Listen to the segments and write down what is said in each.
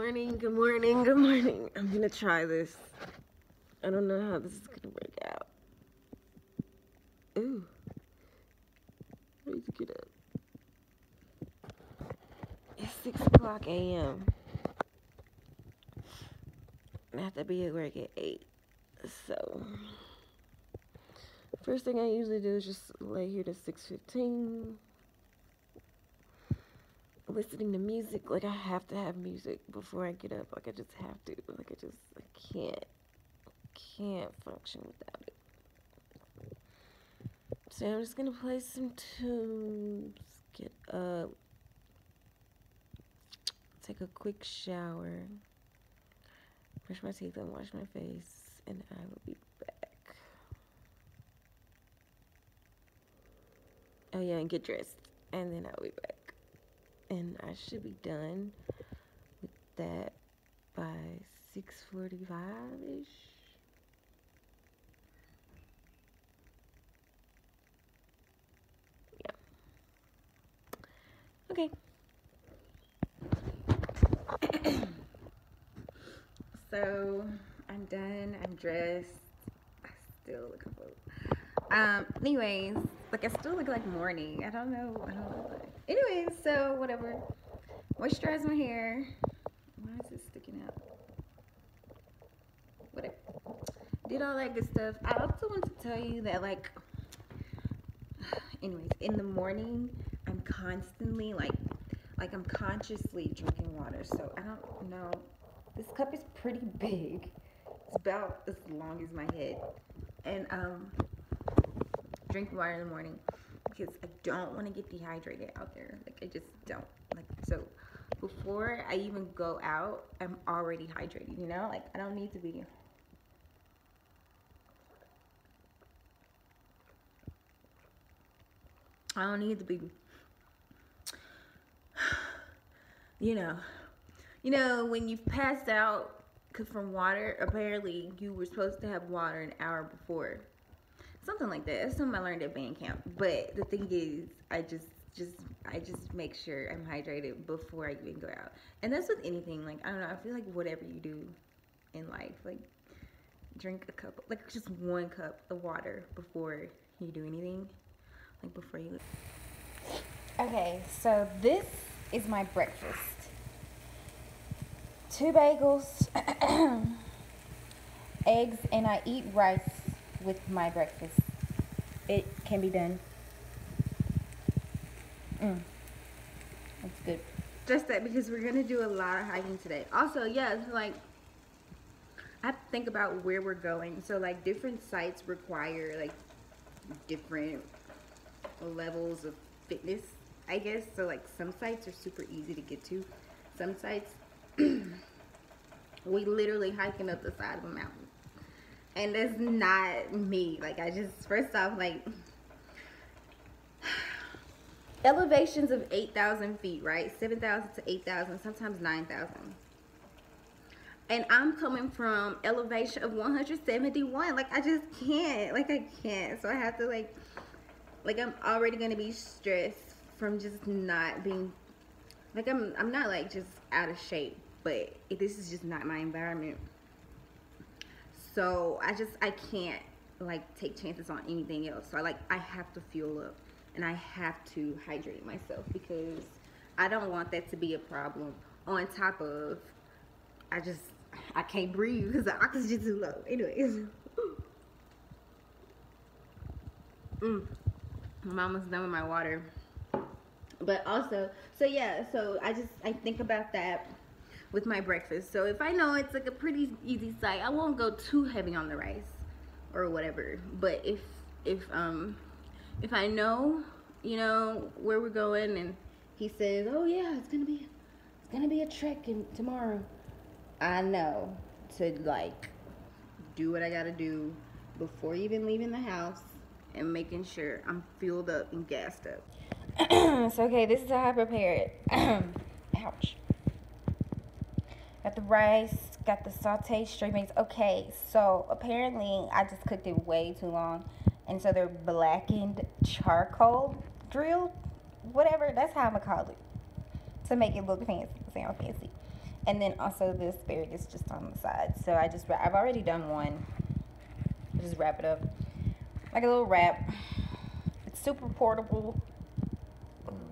morning, good morning, good morning. I'm gonna try this. I don't know how this is gonna work out. Ooh. I need to get up. It's 6 o'clock a.m. I have to be at work at 8. So, first thing I usually do is just lay here to 6.15 listening to music. Like I have to have music before I get up. Like I just have to. Like I just I can't can't function without it. So I'm just gonna play some tunes, get up, take a quick shower, brush my teeth and wash my face, and I will be back. Oh yeah, and get dressed, and then I'll be back and I should be done with that by 6:45 ish. Yeah. Okay. so I'm done. I'm dressed. I still look a little. Um. Anyways, like I still look like morning. I don't know. I don't know. Anyways, so whatever. Moisturize my hair. Why is it sticking out? Whatever. Did all that good stuff. I also want to tell you that like anyways, in the morning I'm constantly like like I'm consciously drinking water. So I don't know. This cup is pretty big. It's about as long as my head. And um drink water in the morning because I don't want to get dehydrated out there. Like I just don't. Like so before I even go out, I'm already hydrated, you know? Like I don't need to be I don't need to be you know. You know, when you've passed out cause from water, apparently you were supposed to have water an hour before something like that. That's something I learned at band camp. But the thing is, I just just I just make sure I'm hydrated before I even go out. And that's with anything. Like I don't know. I feel like whatever you do in life, like drink a cup, like just one cup of water before you do anything. Like before you. Okay, so this is my breakfast. Two bagels, eggs, and I eat rice with my breakfast. It can be done. Mm. That's good. Just that because we're gonna do a lot of hiking today. Also, yes, like I have to think about where we're going. So like different sites require like different levels of fitness, I guess. So like some sites are super easy to get to. Some sites we literally hiking up the side of a mountain and that's not me like i just first off like elevations of 8,000 feet, right? 7,000 to 8,000, sometimes 9,000. And I'm coming from elevation of 171. Like, I just can't. Like, I can't. So I have to, like, like, I'm already going to be stressed from just not being, like, I'm, I'm not, like, just out of shape. But this is just not my environment so I just I can't like take chances on anything else. So I like I have to fuel up and I have to hydrate myself because I don't want that to be a problem. On top of I just I can't breathe because the oxygen's too low. Anyways. mm. I'm almost done with my water. But also, so yeah, so I just I think about that with my breakfast. So if I know it's like a pretty easy site, I won't go too heavy on the rice or whatever. But if if um if I know, you know, where we're going and he says, "Oh yeah, it's going to be it's going to be a trek in, tomorrow." I know to like do what I got to do before even leaving the house and making sure I'm fueled up and gassed up. so okay, this is how I prepare it. Ouch. Got the rice, got the sauteed string. Okay, so apparently I just cooked it way too long. And so they're blackened charcoal drilled. Whatever, that's how I'm gonna call it. To make it look fancy, sound fancy. And then also the asparagus just on the side. So I just, I've already done one. Just wrap it up like a little wrap. It's super portable.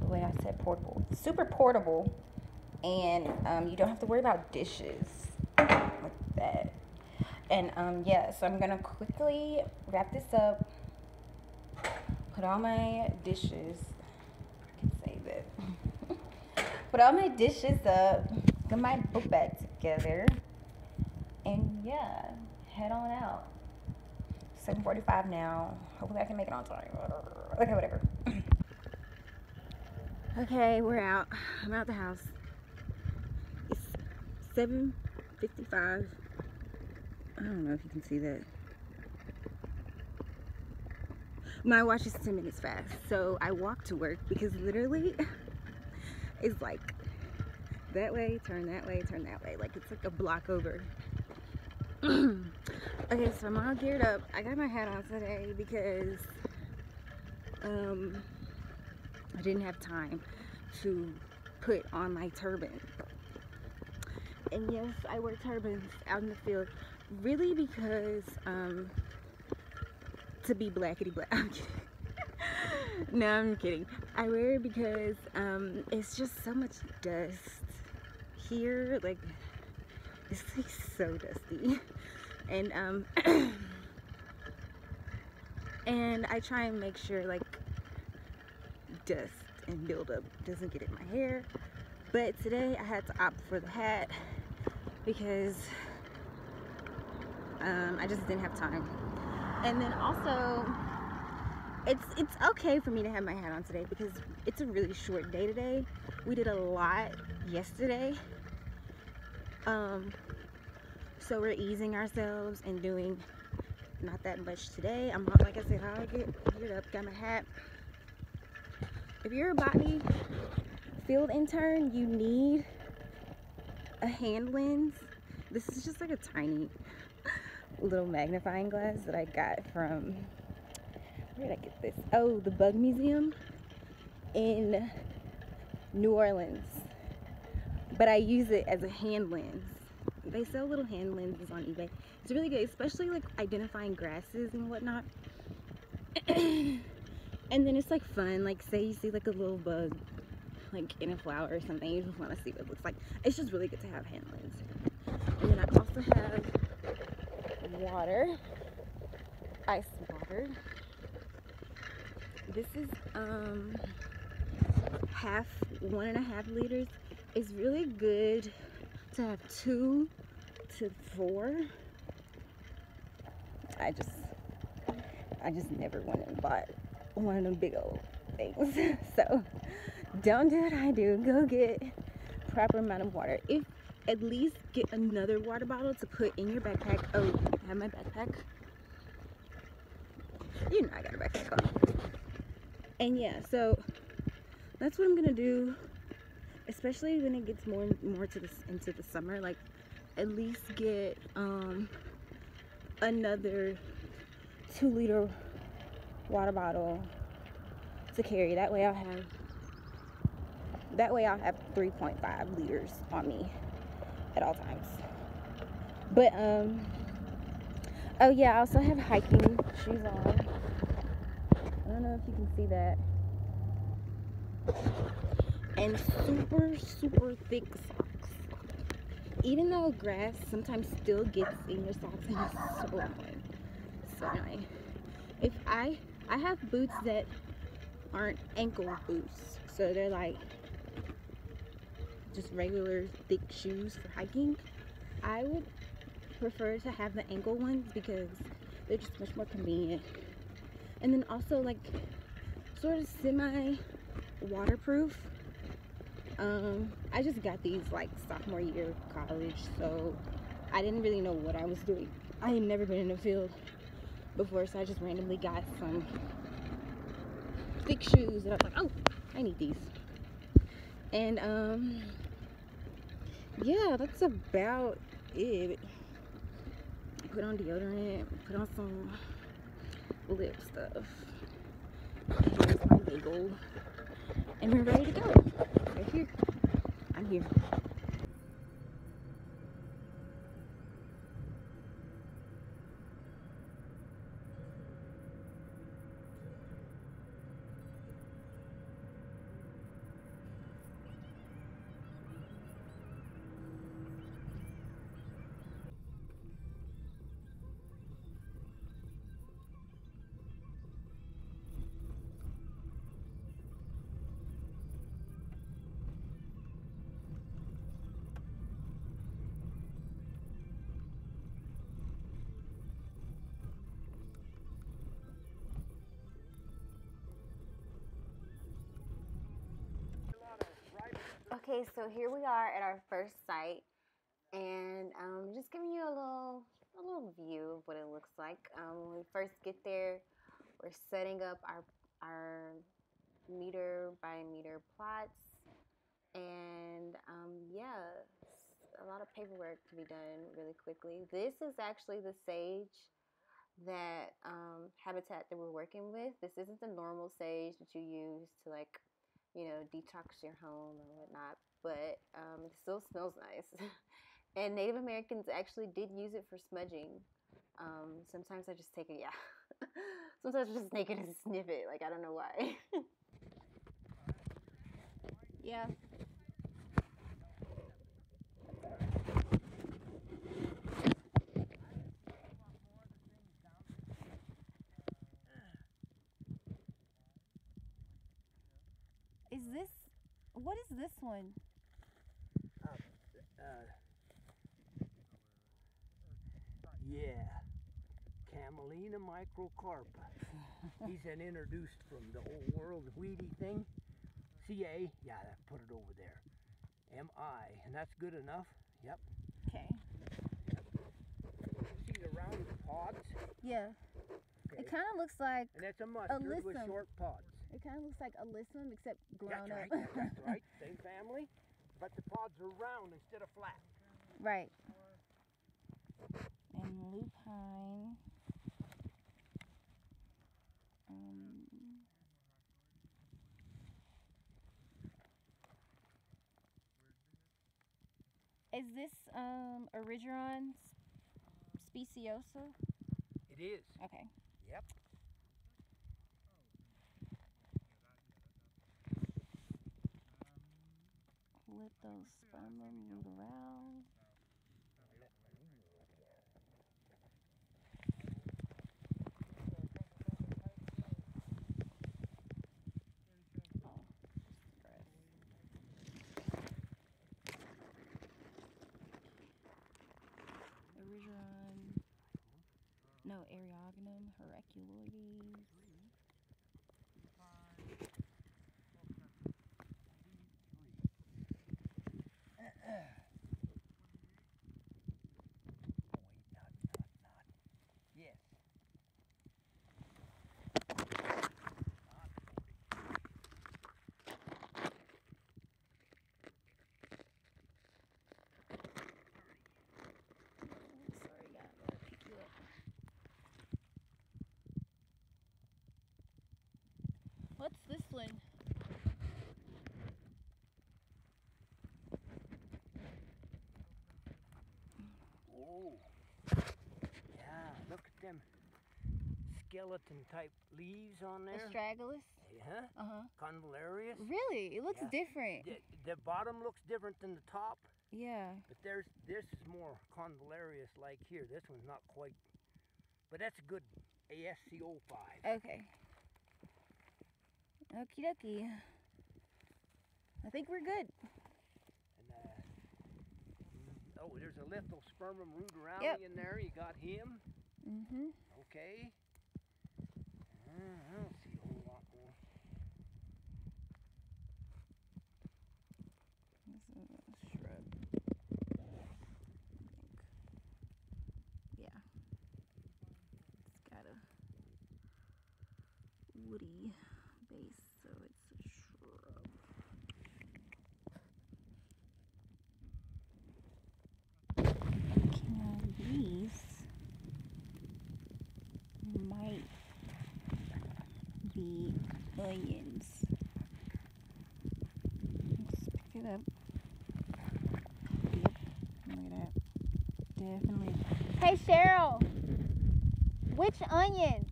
The way I said portable. Super portable. And um, you don't have to worry about dishes like that. And um, yeah, so I'm gonna quickly wrap this up. Put all my dishes. I can say that. Put all my dishes up. Get my book bag together. And yeah, head on out. 7.45 now. Hopefully I can make it on time. Okay, whatever. okay, we're out. I'm out the house. It's 7.55. I don't know if you can see that. My watch is 10 minutes fast. So I walk to work because literally it's like that way, turn that way, turn that way. Like it's like a block over. okay, so I'm all geared up. I got my hat on today because um, I didn't have time to put on my turban. And yes, I wear turbans out in the field really because um, to be blackety black. I'm no, I'm kidding. I wear it because um, it's just so much dust here. Like, it's like so dusty and um and I try and make sure like dust and buildup doesn't get in my hair but today I had to opt for the hat because um, I just didn't have time and then also it's it's okay for me to have my hat on today because it's a really short day today we did a lot yesterday um so we're easing ourselves and doing not that much today. I'm like I said, I get geared up, got my hat. If you're a botany field intern, you need a hand lens. This is just like a tiny little magnifying glass that I got from where did I get this? Oh, the Bug Museum in New Orleans. But I use it as a hand lens they sell little hand lenses on eBay. It's really good, especially like identifying grasses and whatnot. and then it's like fun, like say you see like a little bug like in a flower or something, you just want to see what it looks like. It's just really good to have hand. And then I also have water, ice water. This is um half one and a half liters. It's really good to have two to four. I just, I just never went and bought one of them big old things. so don't do what I do. Go get proper amount of water. If at least get another water bottle to put in your backpack. Oh, I have my backpack. You know I got a backpack on. And yeah, so that's what I'm gonna do especially when it gets more and more to this into the summer like at least get um another two liter water bottle to carry that way i'll have that way i'll have 3.5 liters on me at all times. But um oh yeah i also have hiking shoes on. I don't know if you can see that. And super super thick socks. Even though grass sometimes still gets in your socks and it's so annoying so annoying if i i have boots that aren't ankle boots so they're like just regular thick shoes for hiking i would prefer to have the ankle ones because they're just much more convenient and then also like sort of semi waterproof um, I just got these like sophomore year of college, so I didn't really know what I was doing. I had never been in the field before, so I just randomly got some thick shoes, and I was like, oh, I need these. And um, yeah, that's about it. Put on deodorant, put on some lip stuff. Here's my bagel, and we're ready to go Okay, so here we are at our first site, and um, just giving you a little a little view of what it looks like. Um, when we first get there, we're setting up our our meter by meter plots, and um, yeah, a lot of paperwork to be done really quickly. This is actually the sage that um, habitat that we're working with. This isn't the normal sage that you use to like, you know, detox your home or whatnot, but um, it still smells nice. and Native Americans actually did use it for smudging. Um, sometimes I just take it, yeah. sometimes I just take it and sniff it. Like I don't know why. yeah. Is this what is this one? Uh, uh, yeah, Camelina microcarpa. He's an introduced from the old world weedy thing. CA, yeah, put it over there. MI, and that's good enough. Yep. Okay. See the round pods? Yeah. Okay. It kind of looks like and that's a mustard with short pods. It kind of looks like a alyssum except grown That's right, up. that's right. Same family, but the pods are round instead of flat. right. And lupine. Um, is this um Erigeron speciosa? It is. Okay. Yep. Let those sperm move around. Oh, stress. Erigeron. No, Eriogonum heracleoides. Oh, wait, not, not, not. Yes. Sorry, guys. I'm gonna pick you up. One? Oh. Yeah, look at them skeleton type leaves on there. Astragalus? Yeah, Uh huh. convallarius. Really? It looks Yeah. different. The, the bottom looks different than the top, Yeah. but there's this is more convallarius like here. This one's not quite, but that's a good ASCO5. Okay. Okie dokie. I think we're good. And uh, oh, there's a lithospermum ruderale Yep. in there. You got him. Mm-hmm. Okay. Uh, I don't see a whole lot more. This is a shrub. I think. Yeah. It's got a woody base, so it's a shrub. Now these might pick it up. Yep. Look at that. Definitely. Hey Cheryl, which onion?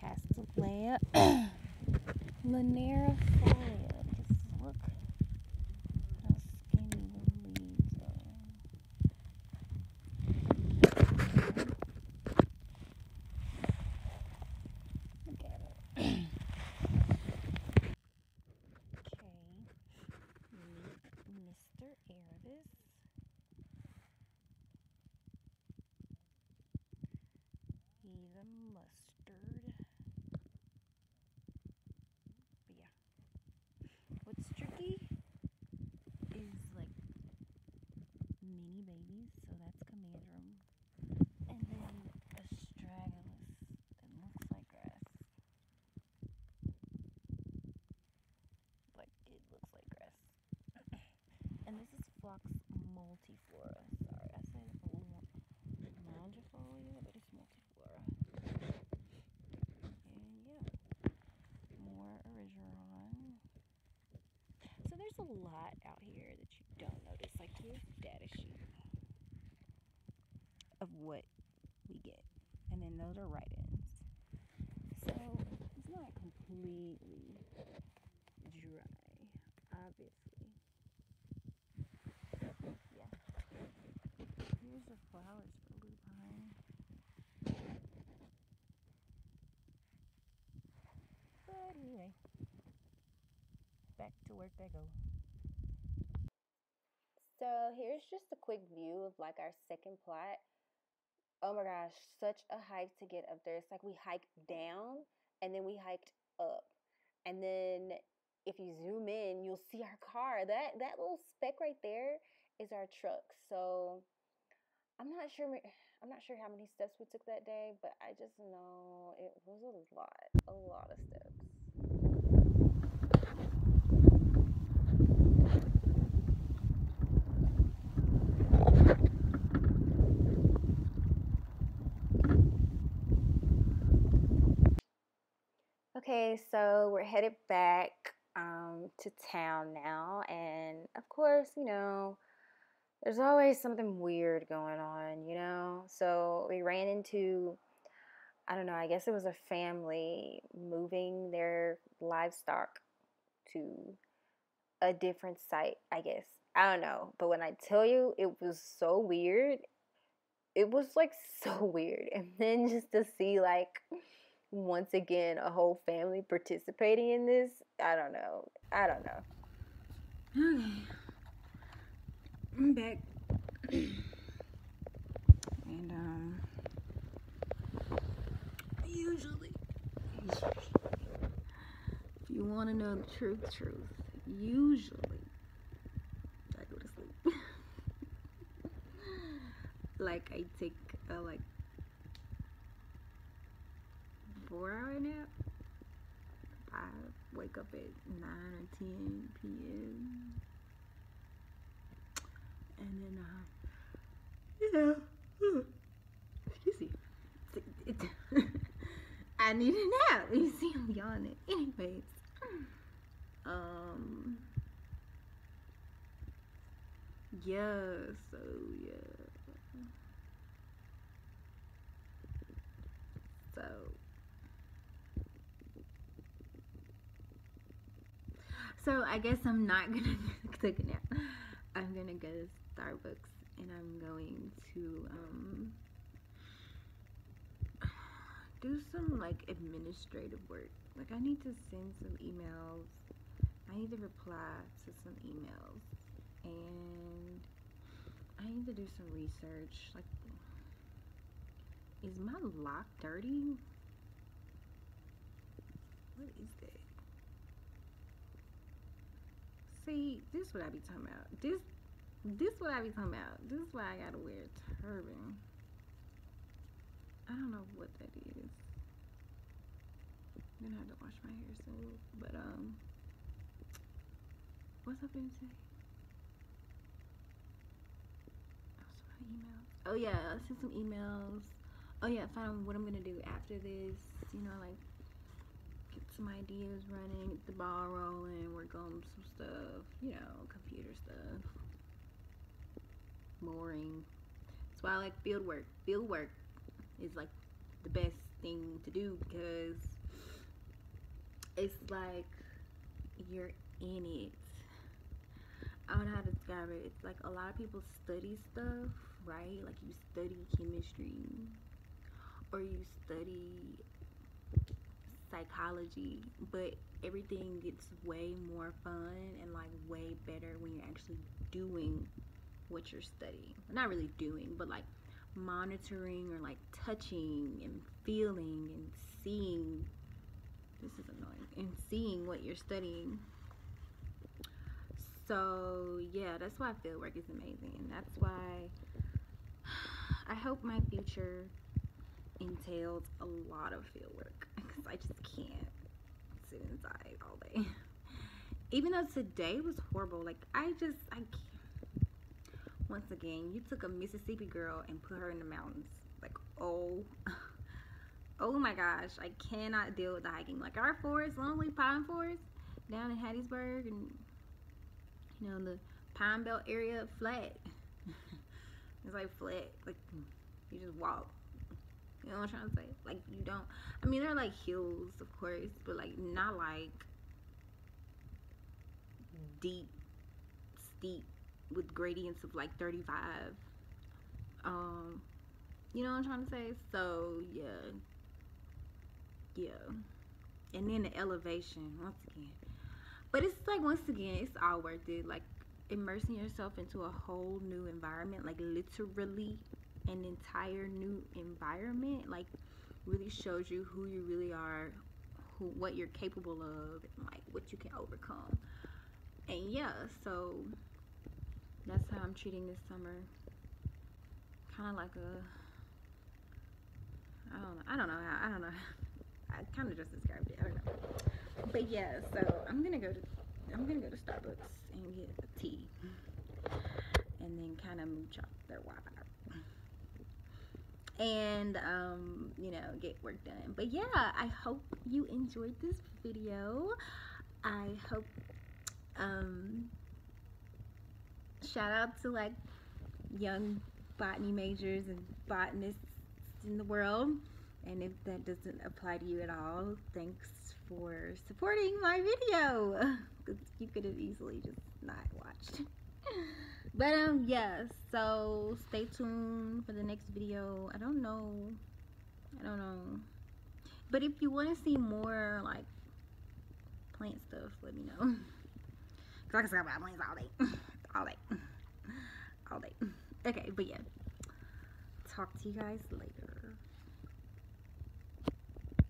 Castanea linariifolia. Just look how skinny the leaves are. Look at it. okay. Meet Mr. Aridus. He's a mustard. Multiflora. Sorry, I said longifloria, but it's multiflora. And yeah, more erigeron. So there's a lot out here that you don't notice. Like here's data sheet of what we get. And then those are write-ins. So it's not completely dry, obviously. Yeah. Here's the flowers for lupine. But anyway, back to work they go. So here's just a quick view of like our second plot. Oh my gosh, such a hike to get up there. It's like we hiked mm-hmm. down and then we hiked up. And then if you zoom in, you'll see our car. That that little speck right there is our truck. So I'm not sure I'm not sure how many steps we took that day, but I just know it was a lot, a lot of steps. Okay, so we're headed back um, to town now, and of course, you know, there's always something weird going on, you know. So we ran into, I don't know, I guess it was a family moving their livestock to a different site, I guess. I don't know, but when I tell you, it was so weird. It was like so weird, and then just to see like once again a whole family participating in this i don't know i don't know Okay. I'm back. and um usually if you want to know the truth truth, usually I go to sleep. like I take a like four hour nap. I wake up at 9 or 10 p.m. And then, uh, yeah. Excuse me. It, it, I need a nap. You see, I'm yawning. Anyways, um, yeah, so yeah. So, So I guess I'm not gonna take a nap. I'm gonna go to Starbucks and I'm going to um, do some like administrative work. Like I need to send some emails. I need to reply to some emails and I need to do some research. Like, is my lock dirty? What is that? See, this is what I be talking about. This, this what I be talking about. This is why I gotta wear a turban. I don't know what that is. I'm gonna have to wash my hair soon. But um, what's up? Oh, some emails. Oh yeah, I some emails. Oh yeah, find out what I'm gonna do after this. You know, like some ideas running, the ball rolling, work on some stuff, you know, computer stuff. Boring. That's why I like field work. Field work is like the best thing to do because it's like you're in it. I don't know how to describe it. It's like a lot of people study stuff, right? Like you study chemistry or you study psychology, but everything gets way more fun and like way better when you're actually doing what you're studying. Not really doing, but like monitoring or like touching and feeling and seeing. This is annoying. And seeing what you're studying. So, yeah, that's why field work is amazing. And that's why I hope my future entails a lot of field work because I just can't sit inside all day. Even though today was horrible, like I just I can't. once again, you took a Mississippi girl and put her in the mountains. Like, oh, oh my gosh, I cannot deal with the hiking. Like our forest, Longleaf Pine Forest, down in Hattiesburg, and you know the Pine Belt area, flat. it's like flat, like you just walk. You know what I'm trying to say? Like you don't. I mean, they're like hills, of course, but like not like deep, steep with gradients of like 35. Um, you know what I'm trying to say? So yeah, yeah. And then the elevation once again. But it's like once again, it's all worth it. Like immersing yourself into a whole new environment, like literally an entire new environment, like really shows you who you really are, who what you're capable of, and like what you can overcome. And yeah, so that's how I'm treating this summer. Kind of like a I don't know. I don't know how. I don't know. I kind of just described it. I don't know. But yeah, so I'm gonna go to I'm gonna go to Starbucks and get a tea, and then kind of mooch off their vibe, and um, you know, get work done. But yeah, I hope you enjoyed this video. I hope um, shout out to like young botany majors and botanists in the world. And if that doesn't apply to you at all, thanks for supporting my video. You could have easily just not watched. but um yeah, so stay tuned for the next video. I don't know. I don't know. But if you want to see more like plant stuff, let me know. Cause I can talk about plants all day. all day. All day. Okay, but yeah. Talk to you guys later.